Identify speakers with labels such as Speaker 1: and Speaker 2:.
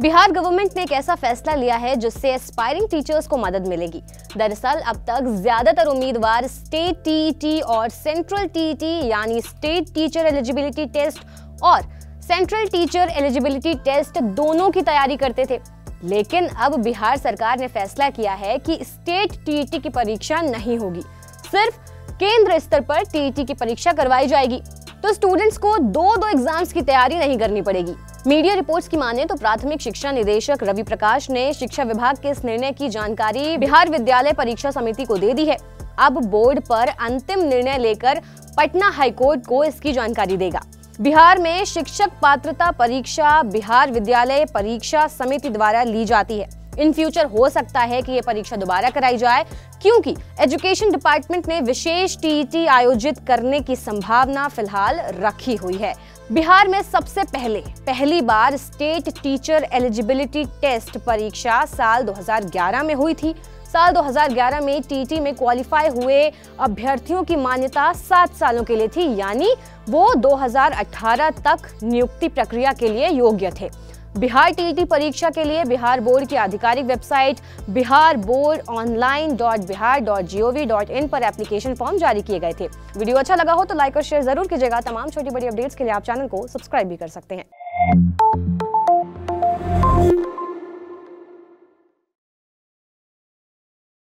Speaker 1: Bihar government ने एक ऐसा फैसला लिया है जिससे एस्पायरिंग टीचर्स को मदद मिलेगी। दरअसल, अब तक ज़्यादातर उम्मीदवार स्टेट टीईटी और सेंट्रल टीईटी यानी स्टेट टीचर एलिजिबिलिटी टेस्ट और सेंट्रल टीचर एलिजिबिलिटी टेस्ट दोनों की तैयारी करते थे। लेकिन अब बिहार सरकार ने फैसला किया है कि स्टेट टीईटी की परीक्षा नहीं होगी। सिर्फ़ केंद्र स्तर पर टीईटी की परीक्षा करवाई जाएगी। तो स्टूडेंट्स को दो दो एग्ज़ाम्स की तैयारी नहीं करनी पड़ेगी। मीडिया रिपोर्ट्स की माने तो प्राथमिक शिक्षा निदेशक रवि प्रकाश ने शिक्षा विभाग के इस निर्णय की जानकारी बिहार विद्यालय परीक्षा समिति को दे दी है। अब बोर्ड पर अंतिम निर्णय लेकर पटना हाईकोर्ट को इसकी जानकारी देगा। बिहार में शिक्षक पात्रता परीक्षा बिहार विद्यालय परीक्षा समिति द्वारा ली जाती है। इन फ्यूचर हो सकता है कि ये परीक्षा दोबारा कराई जाए, क्योंकि एजुकेशन डिपार्टमेंट ने विशेष टीईटी आयोजित करने की संभावना फ़िलहाल रखी हुई है। बिहार में सबसे पहले, पहली बार स्टेट टीचर एलिजिबिलिटी टेस्ट परीक्षा साल 2011 में हुई थी। साल 2011 में टीटी में क्वालिफाई हुए अभ्यर्थियों की मान्यता सात सालों के लिए थी, यानी वो 2018 तक नियुक्ति प्रक्रिया के लिए योग्य थे। बिहार टीईटी परीक्षा के लिए बिहार बोर्ड की आधिकारिक website Bihar board online dot Bihar dot G O V dot in पर एप्लीकेशन फॉर्म जारी किए गए थे। वीडियो अच्छा लगा हो तो लाइक और शेयर ज़रूर कीजिएगा। तमाम छोटी बड़ी अपडेट्स के लिए आप चैनल को सब्सक्राइब भी कर सकते हैं।